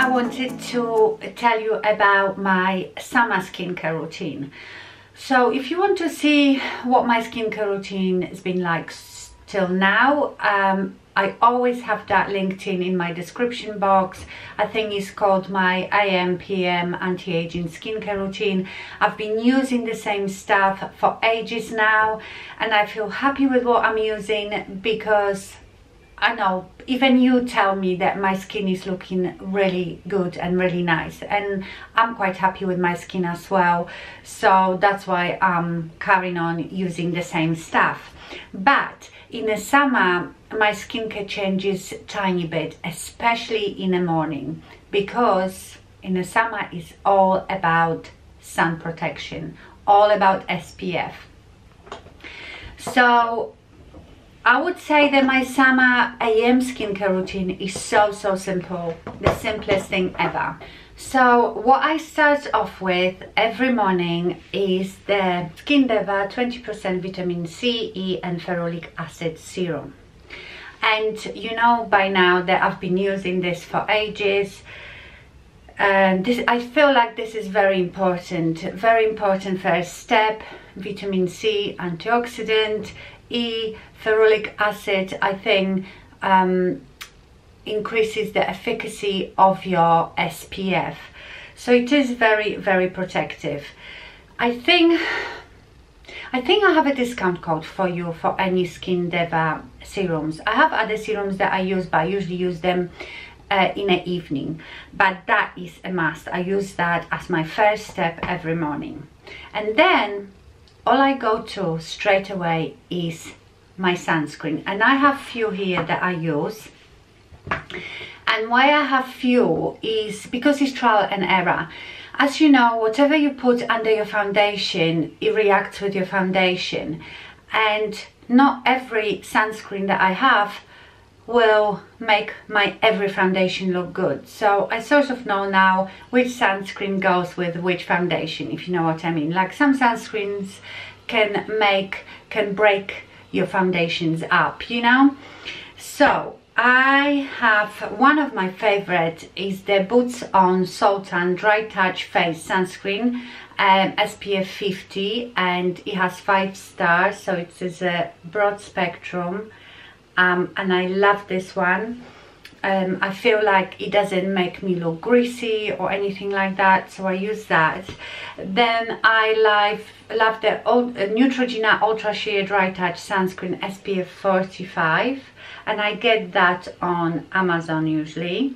I wanted to tell you about my summer skincare routine. So if you want to see what my skincare routine has been like till now, um, I always have that linked in in my description box. I think it's called my AM PM anti-aging skincare routine. I've been using the same stuff for ages now and I feel happy with what I'm using because I know even you tell me that my skin is looking really good and really nice and I'm quite happy with my skin as well. So that's why I'm carrying on using the same stuff. But in the summer my skincare changes tiny bit especially in the morning because in the summer is all about sun protection all about SPF so I would say that my summer AM skincare routine is so, so simple. The simplest thing ever. So what I start off with every morning is the Skin Deva 20% vitamin C, E and ferulic acid serum. And you know by now that I've been using this for ages. And this, I feel like this is very important. Very important first step. Vitamin C antioxidant E ferulic acid, I think, um, increases the efficacy of your SPF. So it is very, very protective. I think I think I have a discount code for you for any Skin Deva serums. I have other serums that I use, but I usually use them uh, in the evening. But that is a must. I use that as my first step every morning. And then all I go to straight away is my sunscreen. And I have few here that I use. And why I have few is because it's trial and error. As you know whatever you put under your foundation it reacts with your foundation. And not every sunscreen that I have will make my every foundation look good. So I sort of know now which sunscreen goes with which foundation if you know what I mean. Like some sunscreens can make can break your foundations up you know? So I have one of my favorite is the Boots on Soltan Dry Touch Face Sunscreen um, SPF 50 and it has five stars so it is a broad spectrum um, and I love this one. Um, I feel like it doesn't make me look greasy or anything like that so I use that. Then I love, love the old, uh, Neutrogena Ultra Sheer Dry Touch Sunscreen SPF 45 and I get that on Amazon usually.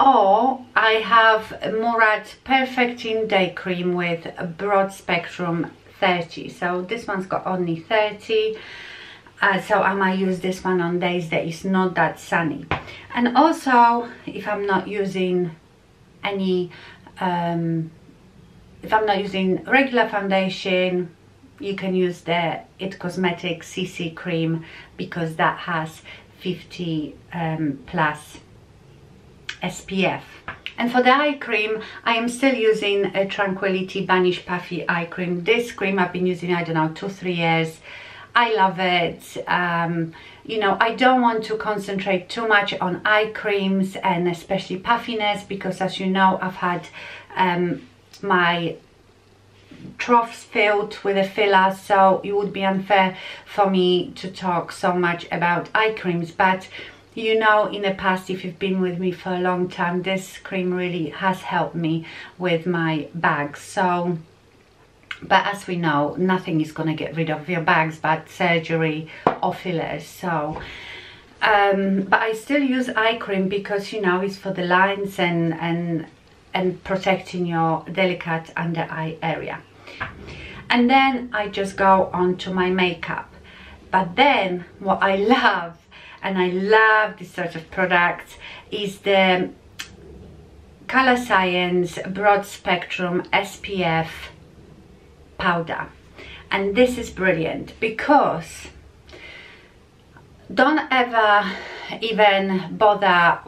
Or I have Murad Perfecting Day Cream with broad spectrum 30 so this one's got only 30 uh, so I might use this one on days that it's not that sunny. And also if I'm not using any um, if I'm not using regular foundation you can use the IT Cosmetics CC cream because that has 50 um, plus SPF and for the eye cream I am still using a Tranquility Banish Puffy eye cream. This cream I've been using I don't know two three years I love it. Um, you know, I don't want to concentrate too much on eye creams and especially puffiness because as you know, I've had um, my troughs filled with a filler so it would be unfair for me to talk so much about eye creams but you know in the past if you've been with me for a long time this cream really has helped me with my bags so but as we know nothing is going to get rid of your bags but surgery or fillers so um, but I still use eye cream because you know it's for the lines and and and protecting your delicate under eye area. And then I just go on to my makeup. But then what I love and I love this sort of product is the Colorscience Broad Spectrum SPF powder. And this is brilliant because don't ever even bother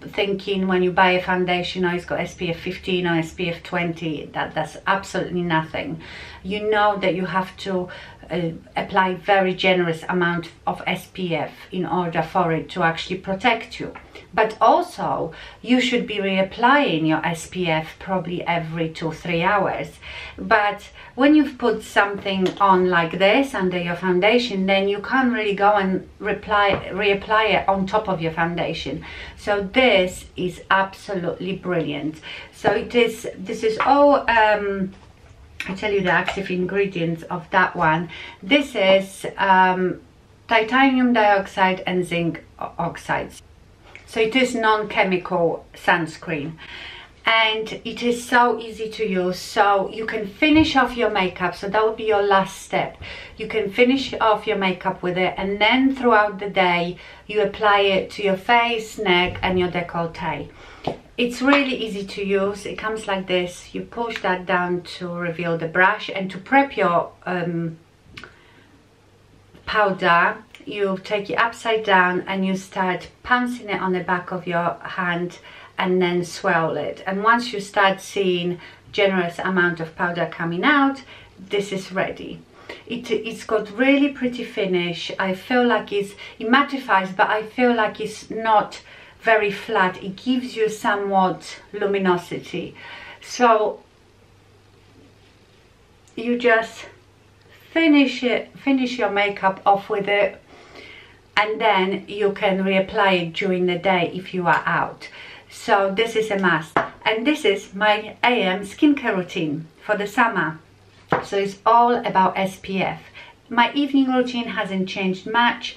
thinking when you buy a foundation oh it's got SPF 15 or SPF 20 that that's absolutely nothing you know that you have to uh, apply very generous amount of SPF in order for it to actually protect you. But also, you should be reapplying your SPF probably every two, three hours. But when you've put something on like this under your foundation, then you can't really go and reply, reapply it on top of your foundation. So this is absolutely brilliant. So it is, this is all, um, I tell you the active ingredients of that one. This is um, titanium dioxide and zinc oxides. So it is non-chemical sunscreen. And it is so easy to use. So you can finish off your makeup. So that will be your last step. You can finish off your makeup with it. And then throughout the day you apply it to your face neck and your decollete it's really easy to use. It comes like this. You push that down to reveal the brush and to prep your um, powder you take it upside down and you start pouncing it on the back of your hand and then swirl it. And once you start seeing generous amount of powder coming out this is ready. It, it's got really pretty finish. I feel like it's it mattifies but I feel like it's not very flat. It gives you somewhat luminosity. So you just finish it finish your makeup off with it and then you can reapply it during the day if you are out. So this is a must. And this is my AM skincare routine for the summer. So it's all about SPF my evening routine hasn't changed much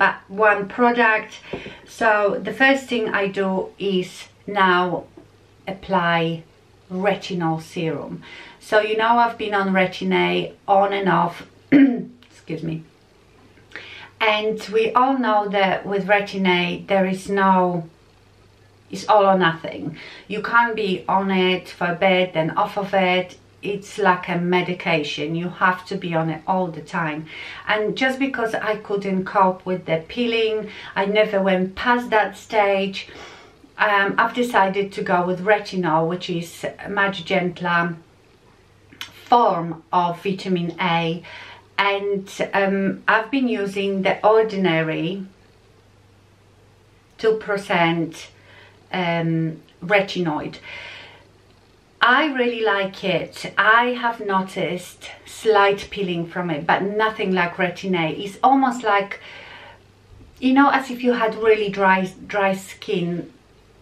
but one product. So the first thing I do is now apply retinol serum. So you know I've been on Retin-A on and off excuse me. And we all know that with Retin-A there is no it's all or nothing. You can't be on it for a bit then off of it it's like a medication. You have to be on it all the time. And just because I couldn't cope with the peeling I never went past that stage. Um, I've decided to go with retinol which is a much gentler form of vitamin A. And um, I've been using the ordinary 2% um, retinoid. I really like it. I have noticed slight peeling from it, but nothing like Retin-A. It's almost like, you know, as if you had really dry, dry skin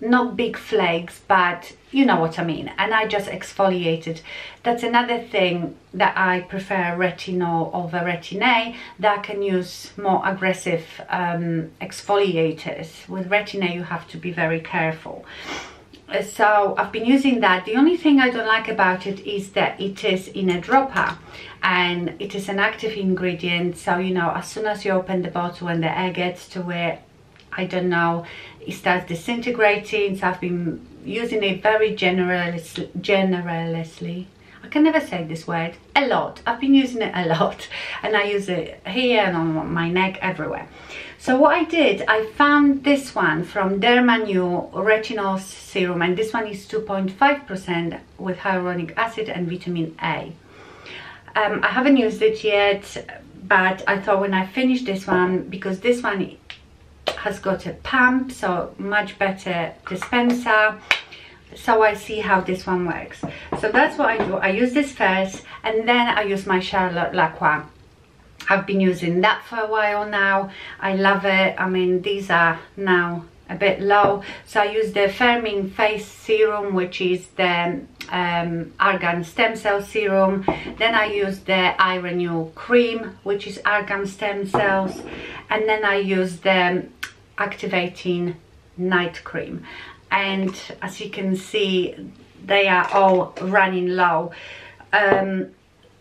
not big flakes but you know what I mean and I just exfoliated that's another thing that I prefer retinol over retin-A that can use more aggressive um, exfoliators with retin-A you have to be very careful Uh, so I've been using that. The only thing I don't like about it is that it is in a dropper and it is an active ingredient. So you know as soon as you open the bottle and the air gets to it I don't know it starts disintegrating. So I've been using it very generously generously I can never say this word. A lot. I've been using it a lot. And I use it here and on my neck everywhere so what I did I found this one from Derma-Nu retinol serum and this one is 2.5% with hyaluronic acid and vitamin A. Um, I haven't used it yet but I thought when I finish this one because this one has got a pump so much better dispenser. So I see how this one works. So that's what I do. I use this first and then I use my Charlotte Lacroix I've been using that for a while now. I love it. I mean these are now a bit low. So I use the firming face serum which is the um, argan stem cell serum. Then I use the iRenew cream which is argan stem cells. And then I use the activating night cream. And as you can see they are all running low. Um,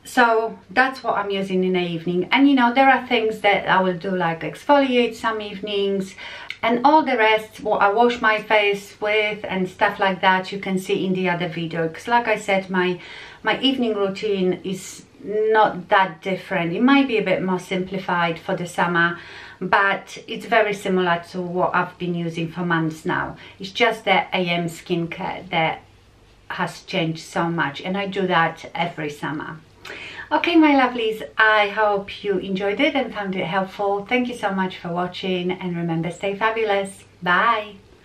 so that's what I'm using in the evening and you know there are things that I will do like exfoliate some evenings and all the rest what I wash my face with and stuff like that you can see in the other video because like I said my my evening routine is not that different it might be a bit more simplified for the summer but it's very similar to what I've been using for months now. It's just the AM skincare that has changed so much and I do that every summer. Okay, my lovelies, I hope you enjoyed it and found it helpful. Thank you so much for watching and remember, stay fabulous. Bye.